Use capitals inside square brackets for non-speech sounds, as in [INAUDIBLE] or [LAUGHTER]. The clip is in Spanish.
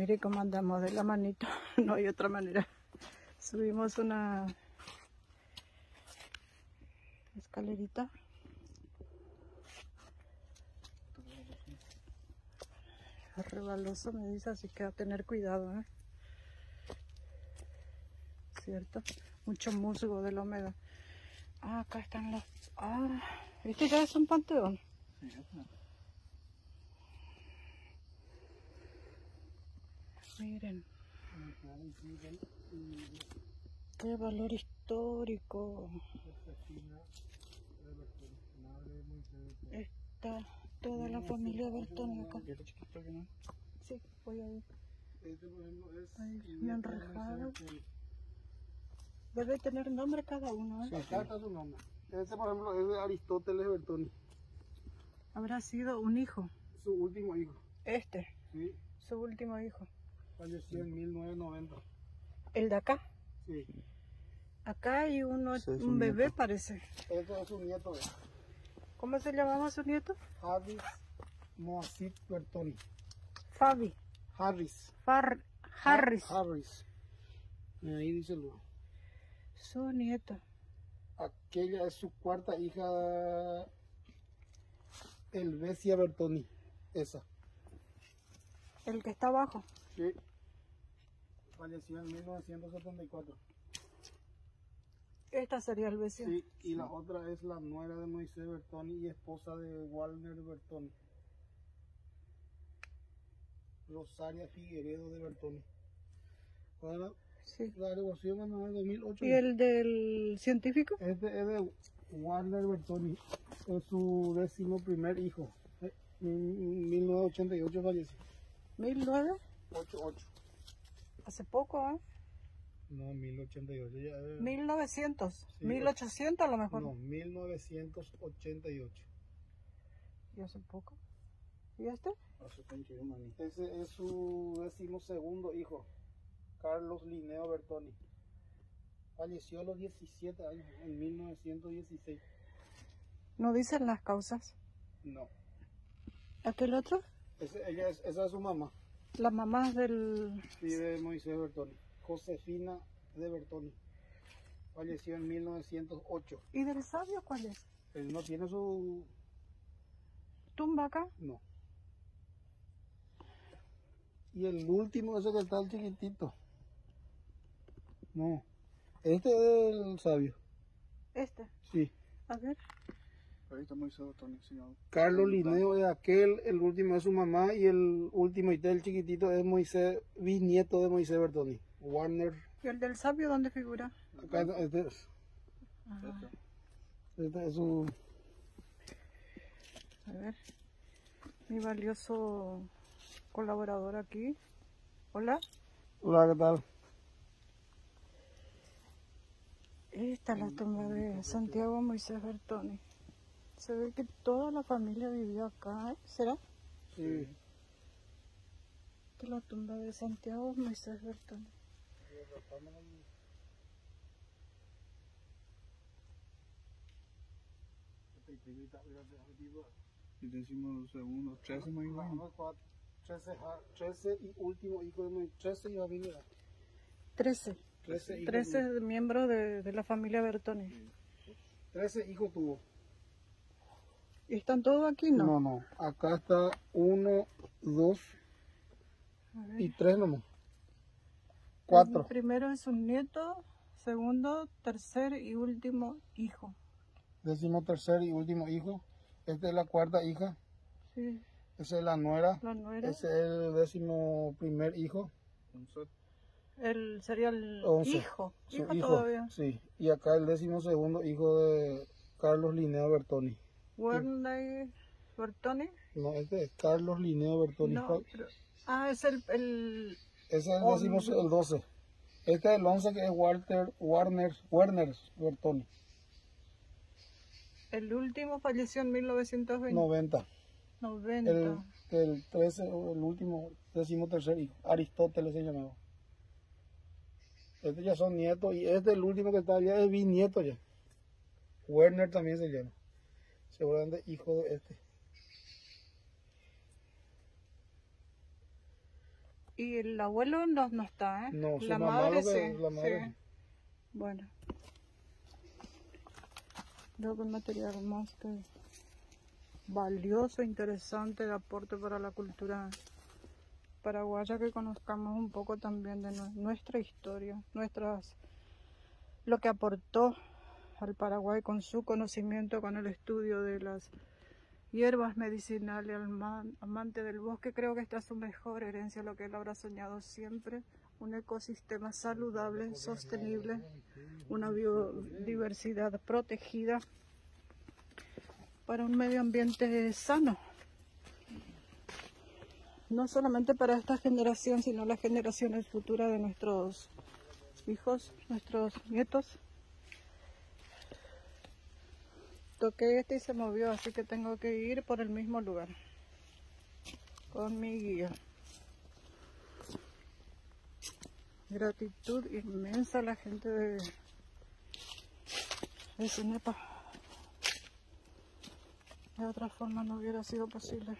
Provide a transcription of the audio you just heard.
Mire cómo andamos de la manito, [LAUGHS] no hay otra manera. Subimos una escalerita. Es rebaloso me dice, así que a tener cuidado, ¿eh? ¿Cierto? Mucho musgo de la humedad. Ah, acá están los... Ah, ¿viste? Ya es un panteón. Miren. Qué valor histórico. Está toda la familia Bertoni acá. Sí, voy a ir. Ahí, me han rajado. Debe tener nombre cada uno, Sí, ¿eh? acá está su nombre. Este, por ejemplo, es de Aristóteles Bertoni, Habrá sido un hijo. su último hijo. Este, Sí, su último hijo. Falleció en 1990. El de acá. Sí, Acá hay uno, un un bebé nieto. parece. este es su nieto, ¿Cómo se llamaba su nieto? Harris Moacir Bertoni. Fabi. Harris. Far Harris. Harris. Ahí dice lo. Su nieto. Aquella es su cuarta hija, Elvesia Bertoni. Esa. El que está abajo. Sí. Falleció en 1974. Esta sería el vecino. Sí, y la otra es la nuera de Moisés Bertoni y esposa de Walner Bertoni. Rosaria Figueredo de Bertoni. Bueno, Sí. la devoción en el 2008. ¿Y el del científico? Este es de Walner Bertoni. Es su décimo primer hijo. Eh, En 1988 falleció. 1009. 88. Hace poco, ¿eh? No, 1088 ya es- 1900. Sí, 1800 a lo mejor. No, 1988. Y hace poco. ¿Y este? Ese es su décimo segundo hijo, Carlos Linneo Bertoni. Falleció a los 17 años, en 1916. No dicen las causas. No, ¿Aquel otro? ese- ella es, esa es su mamá, Las mamás del... sí, de Moisés Bertoni. Josefina de Bertoni. Falleció en 1908. ¿Y del sabio cuál es? Él no tiene su... ¿Tumba acá? no. Y el último, ese que está el chiquitito. No. Este es el sabio. Este. Sí. A ver. Carlos Linneo es aquel, el último es su mamá y el último y el chiquitito es Moisés, bisnieto de Moisés Bertoni. Warner, ¿Y el del sabio dónde figura? acá este es, Ajá. este es su, A ver. Mi valioso colaborador aquí. Hola. hola, ¿qué tal? Esta es la tumba de Santiago Moisés Bertoni. Se ve que toda la familia vivió acá. ¿eh? ¿Será? Sí. Esta es la tumba de Santiago Moisés Bertoni. Y decimos segundo, 13 más igual. Trece, trece y último hijo de Moisés, trece y familia, Trece. trece hijos, Trece miembros de, de la familia Bertoni. trece hijos tuvo. ¿Y están todos aquí? No. No, no, acá está uno, dos y tres nomás. Cuatro. El primero es un nieto, segundo, tercer y último hijo. Décimo tercer y último hijo. Esta es la cuarta hija. Sí, Esa es la nuera. la nuera. Ese es el décimo primer hijo. Él sería el Once. hijo. Su Hijo, hijo. todavía. Sí. Y acá el décimo segundo hijo de Carlos Linneo Bertoni. Werner Bertoni. No, este es Carlos Linneo Bertoni. No, pero- Ah, es el, el... Ese es el Once. décimo, el doce. Este es el once que es Walter, Warner, Werner Bertoni. el último falleció en 1990. 90. El, 90. el 13, o el último, décimo tercer hijo. Aristóteles se llamaba. Estos ya son nietos y este, el último que está allá, es bisnieto ya. Werner también se llama. Seguramente hijo de este. Y el abuelo no, no está, ¿eh? No, la madre sí. la madre. sí. Bueno. Que el material más que valioso, interesante, de aporte para la cultura paraguaya, que conozcamos un poco también de nue- nuestra historia, nuestras lo que aportó al Paraguay con su conocimiento, con el estudio de las hierbas medicinales, al ma- amante del bosque, creo que esta es su mejor herencia, lo que él habrá soñado siempre, un ecosistema saludable, sostenible, una biodiversidad protegida para un medio ambiente sano. No solamente para esta generación, sino las generaciones futuras de nuestros hijos, nuestros nietos. Toqué este y se movió, así que tengo que ir por el mismo lugar con mi guía. Gratitud inmensa a la gente de, de Cinepa. De otra forma no hubiera sido posible.